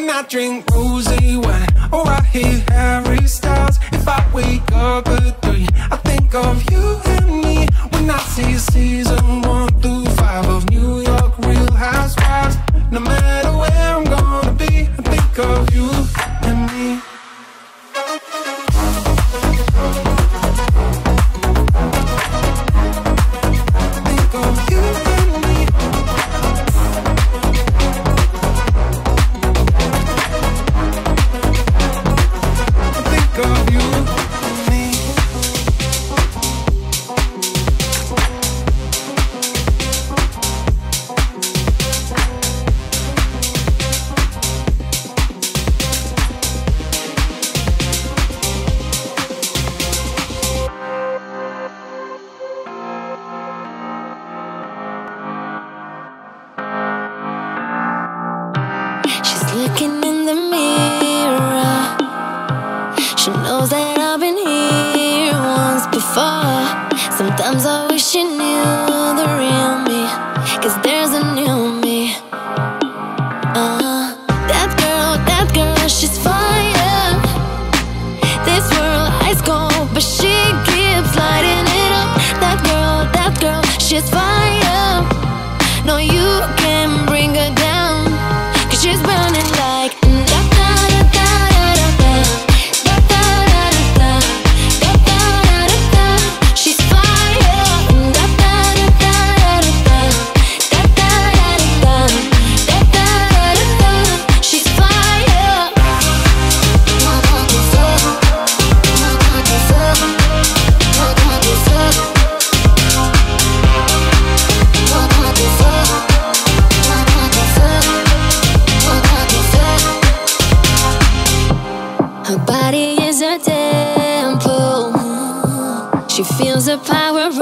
when I drink rosé wine. Or I hear Harry Styles. If I wake up at three I think of you and me. When I see season one through five Of New York Real Housewives No matter where I'm gonna be I think of you and me. She feels the power of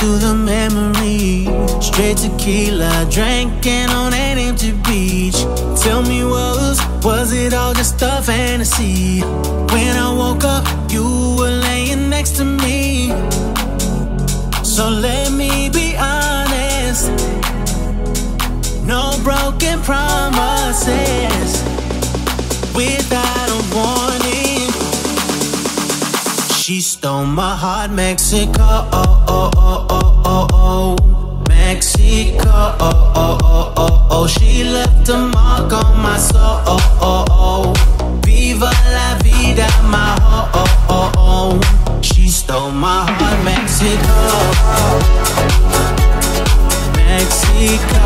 to the memory. Straight tequila, drinking on an empty beach. Tell me, was was it all just a fantasy? When I woke up, you were laying next to me. So let me be honest. No broken promises without She stole my heart, Mexico. Oh, oh, oh, oh, oh, oh. Mexico. Oh, oh, oh, oh, oh. She left a mark on my soul. Oh, oh, oh. Viva la vida, my oh, oh, oh, oh. She stole my heart, Mexico. Mexico.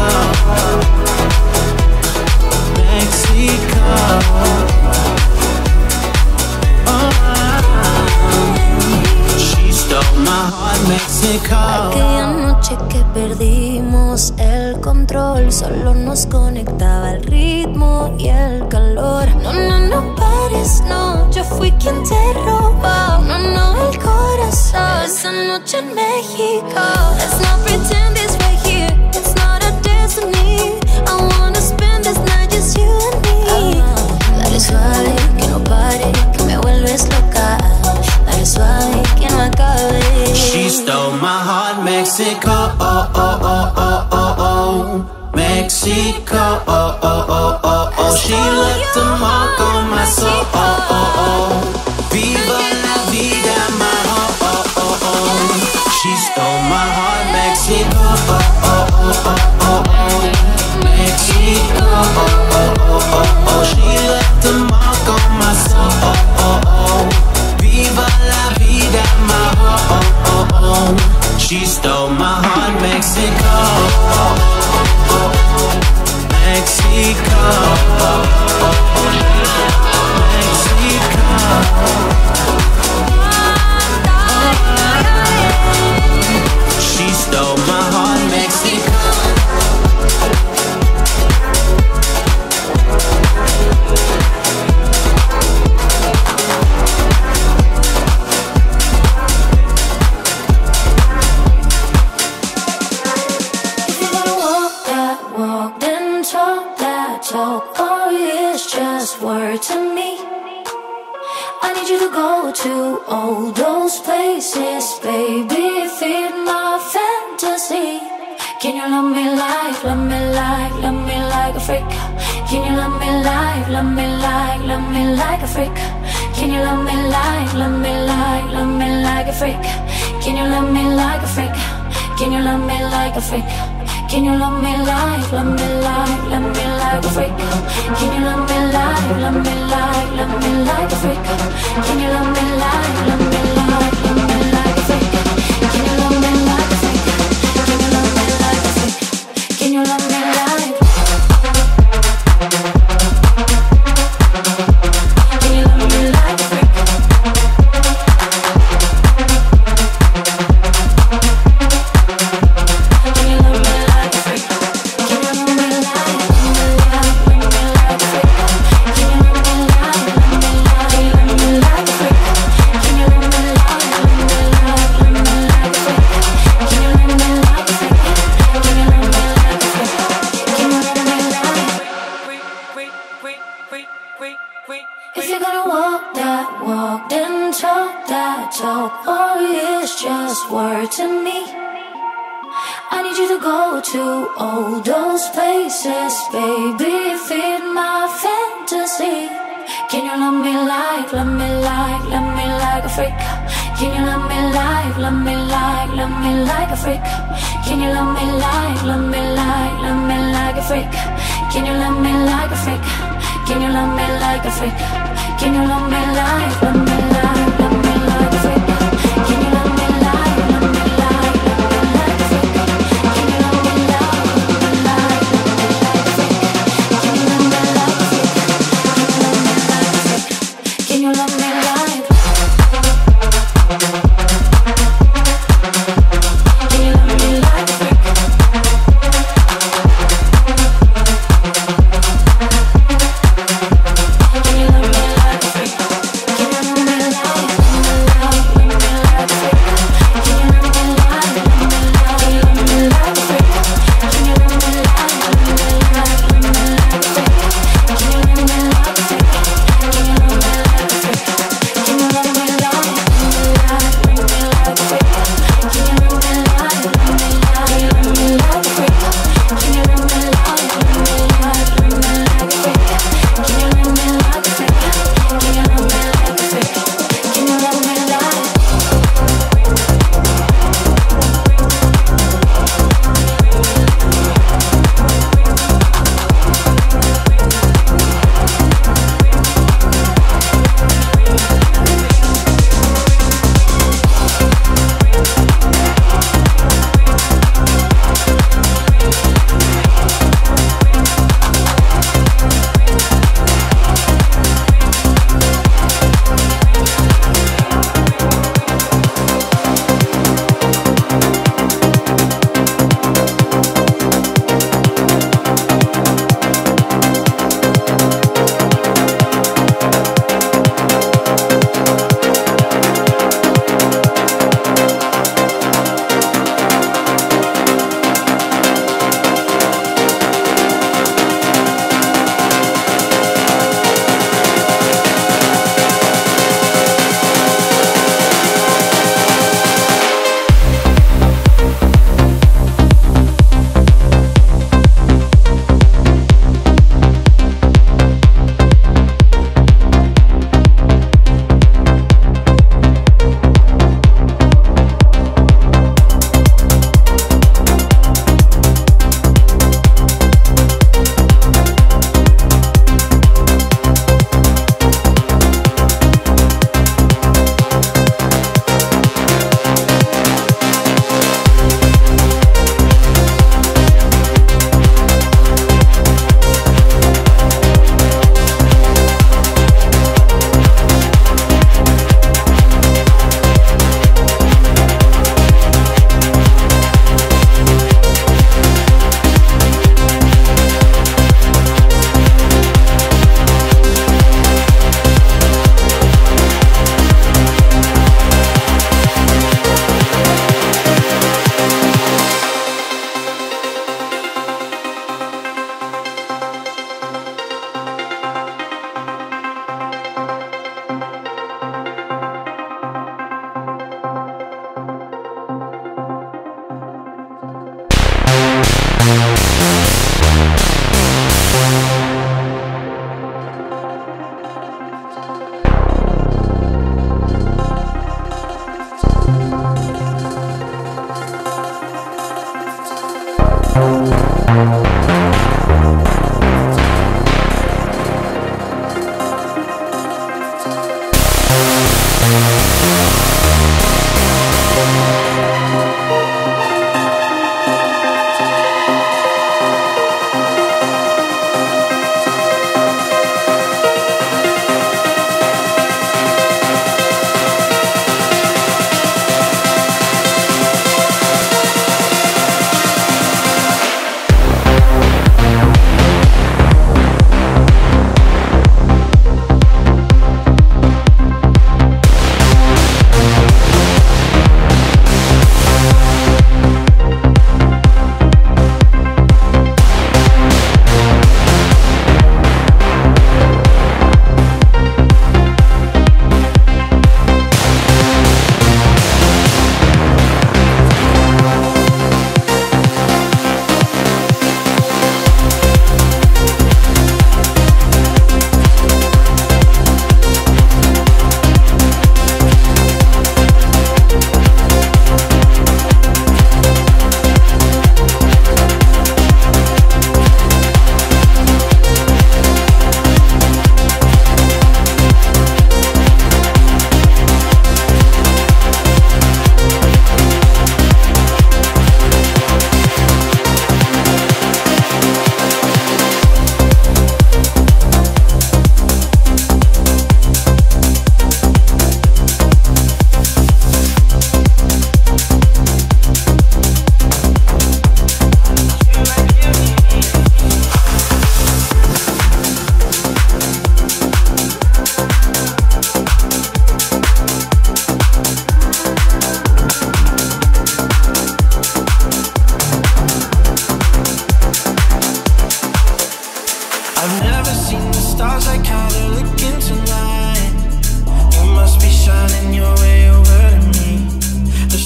Mexico. Aquella noche que perdimos el control, solo nos conectaba el ritmo y el calor. No, no, no pares, no, yo fui quien te robó. No, no, el corazón. Esa noche en México. Mexico. Oh, oh, oh, oh, oh, oh. Mexico. Oh, oh, oh, oh, oh. She left a mark on my soul. Oh, oh, oh. Viva la vida, my oh, oh, oh, oh. She stole my heart, Mexico. Oh, oh, oh, oh, oh, oh. She stole my heart, Mexico. Mexico. Freak? Can you love me like, love me like, love me like a freak? Can you love me like a freak? Can you love me like a freak? Can you love me like, love me like, love me like a freak? Can you love me like, love me like, love me like a freak? Can you love me like, love me like, love me like a freak? Can you love me like, love me like, love me like a freak? Can you love me like a freak? Can you love me like a freak? Can you love me like, love me like,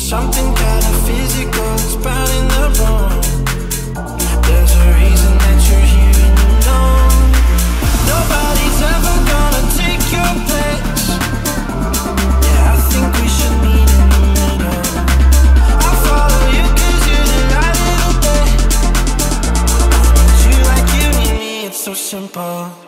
Something kind of physical is in the room There's a reason that you're here and you know. Nobody's ever gonna take your place. Yeah, I think we should meet in the middle. I follow you cause you're the light of the day. I want you like you need me, it's so simple.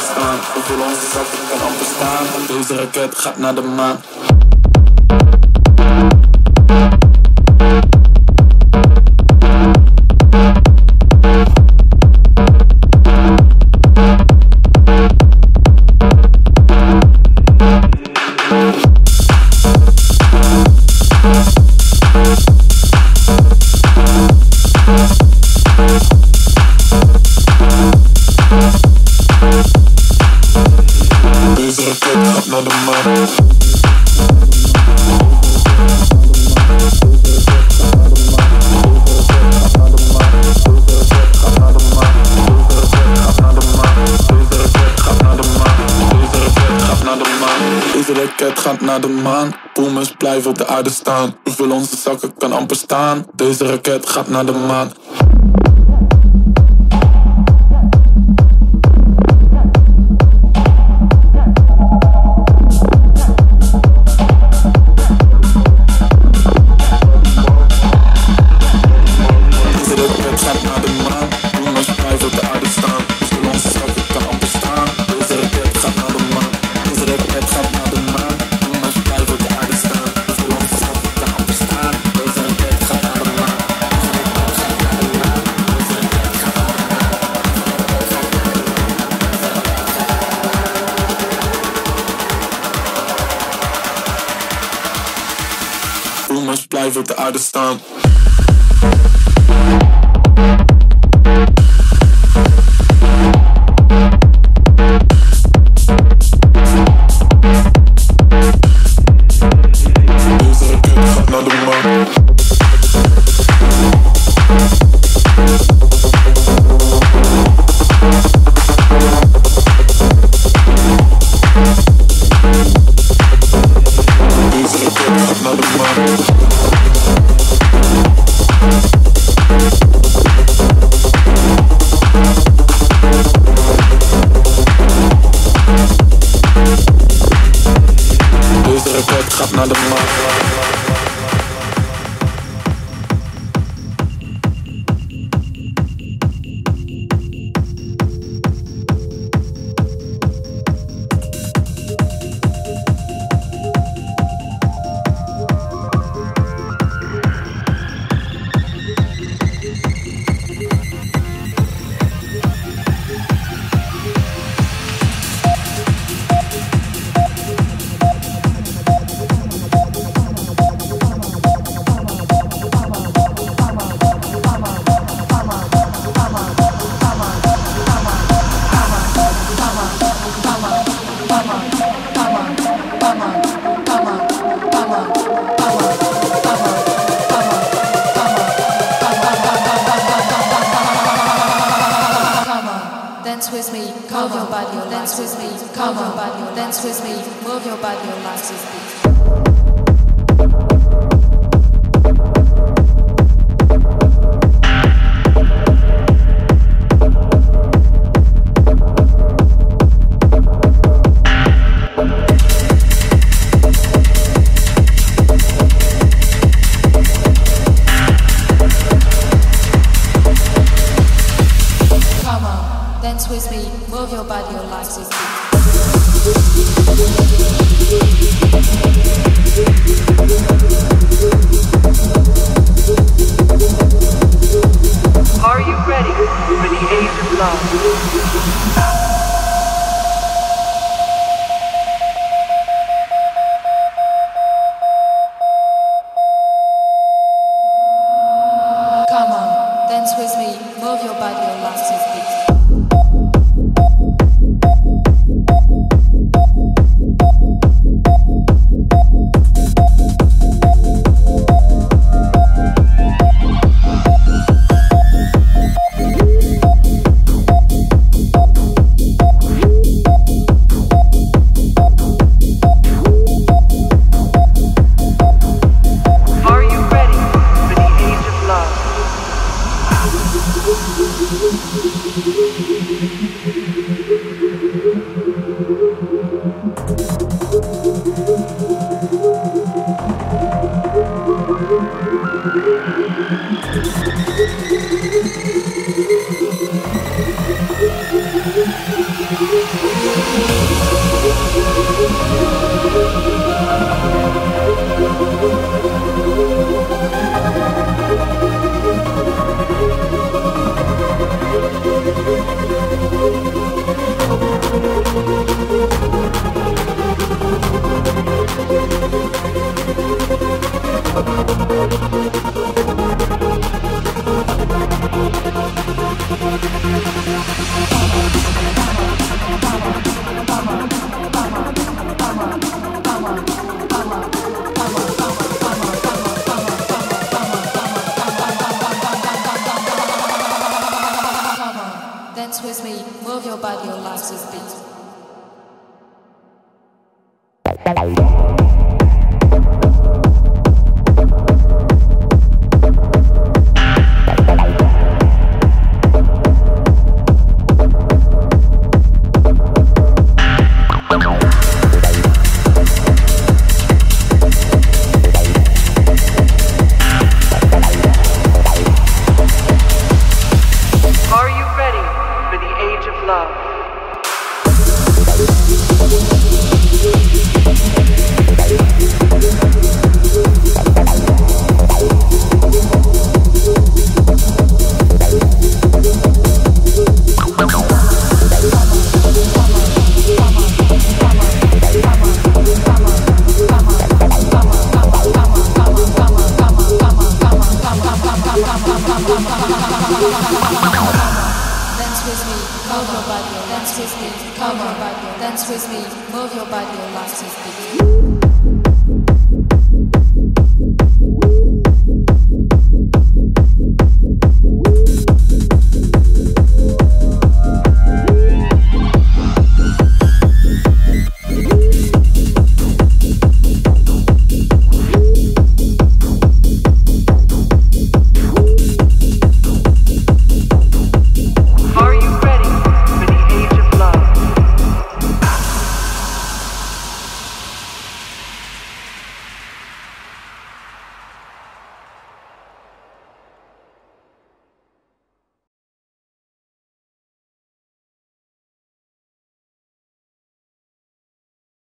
bestaan. Gevoel onze zakken kan amper staan. Deze raket gaat naar de maan. gaat naar de maan. Boomers blijven op de aarde staan. Hoeveel onze zakken, kan amper staan. Deze raket gaat naar de maan. blijven op de aarde staan. Move your body, your life is beat.